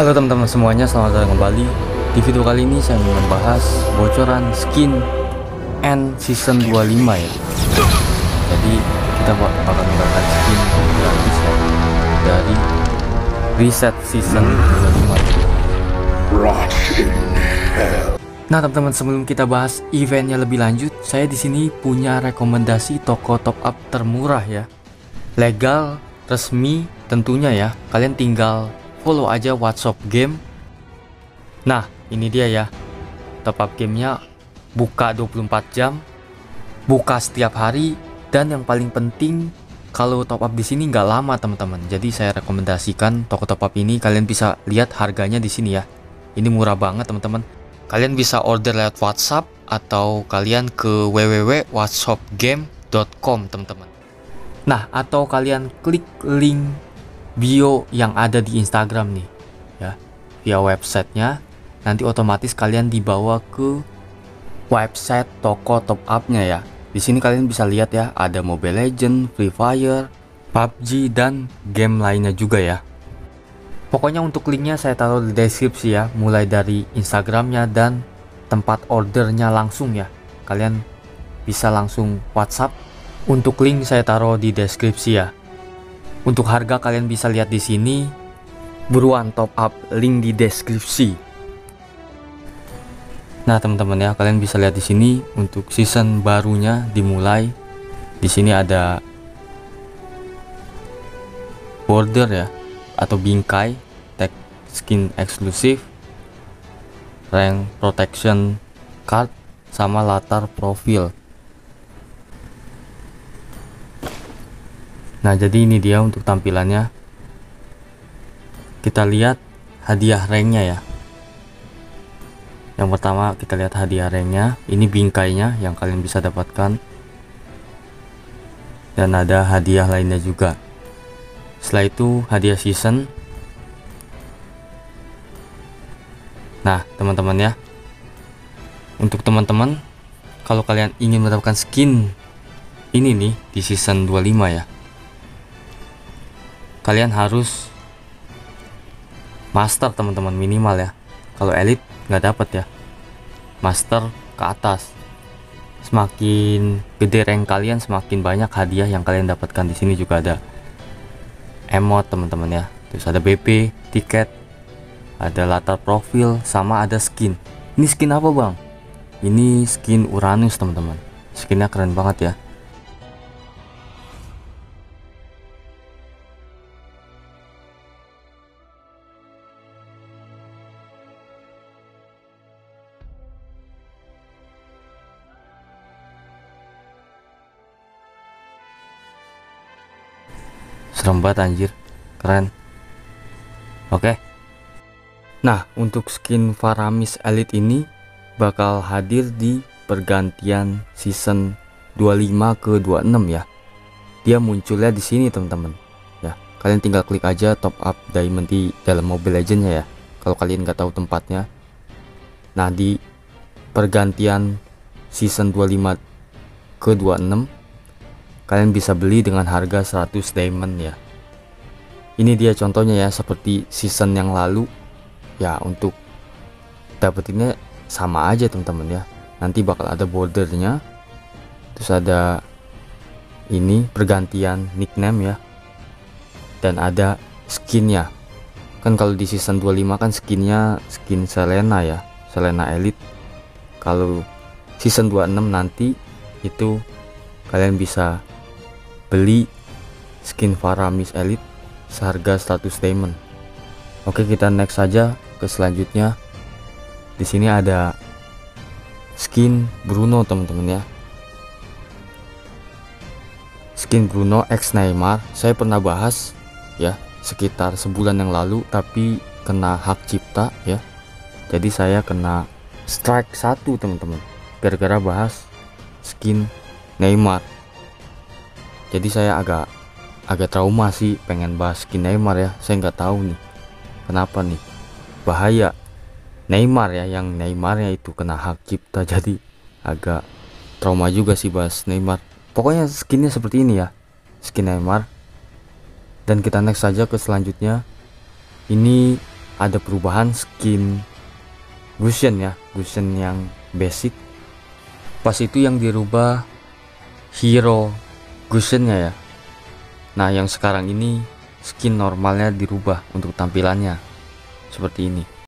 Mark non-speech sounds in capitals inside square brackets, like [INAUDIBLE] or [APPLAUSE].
Halo teman-teman semuanya, selamat datang kembali. Di video kali ini saya ingin membahas bocoran skin N season 25 ya. Jadi kita bakal mendapatkan skin gratis ya. Dari reset season 25 Nah teman-teman sebelum kita bahas eventnya lebih lanjut Saya di sini punya rekomendasi toko top up termurah ya. Legal, resmi tentunya ya. Kalian tinggal follow aja WhatsApp game. Nah, ini dia ya. Top up gamenya buka 24 jam, buka setiap hari, dan yang paling penting kalau top up di sini nggak lama teman-teman. Jadi saya rekomendasikan toko top up ini kalian bisa lihat harganya di sini ya. Ini murah banget teman-teman. Kalian bisa order lewat WhatsApp atau kalian ke www.whatsappgame.com teman-teman. Nah, atau kalian klik link bio yang ada di Instagram nih ya. Via websitenya nanti otomatis kalian dibawa ke website toko top upnya ya. Di sini kalian bisa lihat ya ada Mobile Legend, Free Fire, PUBG dan game lainnya juga ya. Pokoknya untuk linknya saya taruh di deskripsi ya. Mulai dari Instagramnya dan tempat ordernya langsung ya. Kalian bisa langsung WhatsApp. Untuk link saya taruh di deskripsi ya untuk harga kalian bisa lihat di sini. Buruan top up link di deskripsi. Nah, teman-teman ya, kalian bisa lihat di sini untuk season barunya dimulai. Di sini ada border ya atau bingkai, tag skin eksklusif, rank protection card sama latar profil. Nah jadi ini dia untuk tampilannya. Kita lihat hadiah ranknya ya. Yang pertama kita lihat hadiah ranknya Ini bingkainya yang kalian bisa dapatkan. Dan ada hadiah lainnya juga. Setelah itu hadiah season. Nah teman-teman ya. Untuk teman-teman Kalau kalian ingin mendapatkan skin Ini nih di season 25 ya kalian harus master teman-teman minimal ya. Kalau elit nggak dapat ya. Master ke atas. Semakin gede rank kalian semakin banyak hadiah yang kalian dapatkan di sini juga ada. Emot teman-teman ya. Terus ada BP tiket ada latar profil sama ada skin. Ini skin apa bang? Ini skin Uranus teman-teman. Skinnya keren banget ya serem banget anjir. Keren. Oke. Nah untuk skin Faramis Elite ini bakal hadir di pergantian season 25 ke 26 ya. Dia munculnya di sini teman-teman. Ya kalian tinggal klik aja top up diamond di dalam Mobile Legendnya ya kalau kalian nggak tahu tempatnya. Nah di pergantian season 25 ke 26 kalian bisa beli dengan harga 100 diamond ya. Ini dia contohnya ya seperti season yang lalu. Ya untuk dapetinnya sama aja teman-teman ya. Nanti bakal ada bordernya. Terus ada ini pergantian nickname ya. Dan ada skinnya. Kan kalau di season 25 kan skinnya skin Selena ya Selena Elite. Kalau season 26 nanti itu kalian bisa beli skin Faramis Elite seharga 100 diamond. Oke, kita next saja ke selanjutnya. Di sini ada skin Bruno, teman-teman ya. Skin Bruno X Neymar, saya pernah bahas ya sekitar sebulan yang lalu tapi kena hak cipta ya. Jadi saya kena strike satu teman-teman gara-gara bahas skin Neymar jadi saya agak agak trauma sih pengen bahas skin Neymar ya. Saya nggak tahu nih kenapa nih? Bahaya. Neymar ya yang Neymarnya itu kena hak cipta. [LAUGHS] Jadi agak trauma juga sih bahas Neymar. Pokoknya skinnya seperti ini ya skin Neymar. Dan kita next saja ke selanjutnya. Ini ada perubahan skin Gusion ya Gusion yang basic. Pas itu yang dirubah hero Gusionnya ya. Nah yang sekarang ini skin normalnya dirubah untuk tampilannya. Seperti ini